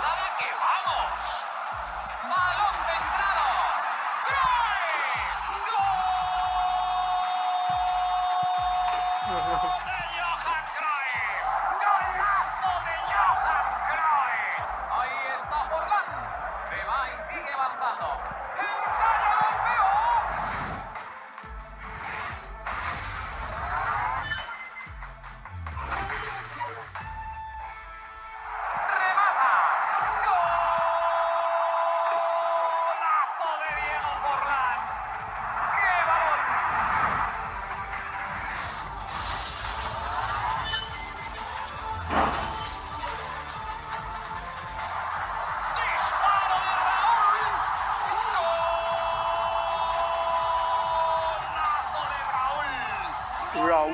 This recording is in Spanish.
¡Dale que vamos! ¡Balón de entrado! ¡Cruyff! ¡Gol! ¡De Johan Cruyff! ¡Golazo de Johan Cruyff! Ahí está Forlán. Se va y sigue avanzando. 不要。